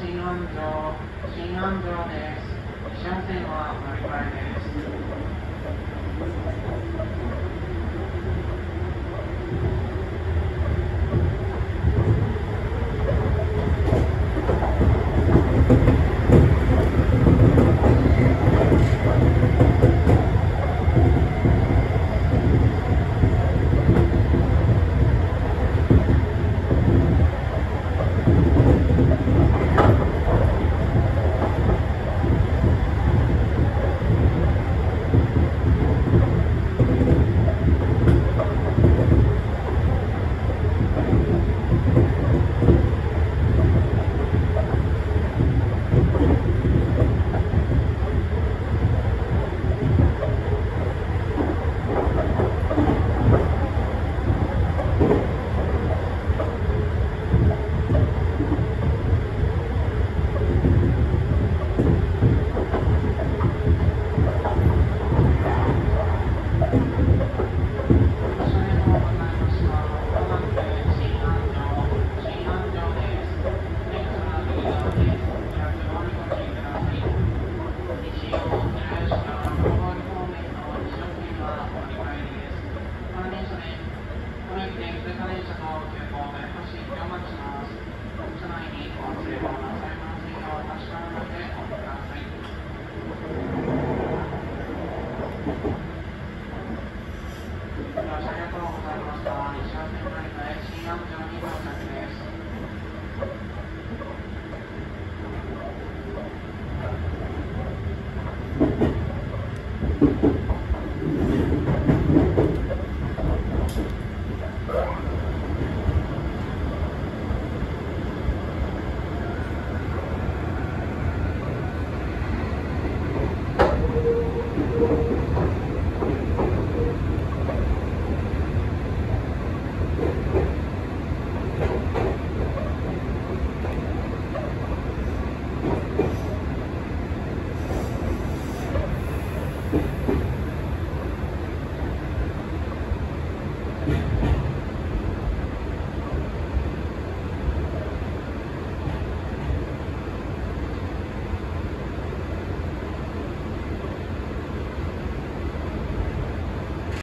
新安城、新安城です。車線は乗り換えです。ありがとうございました。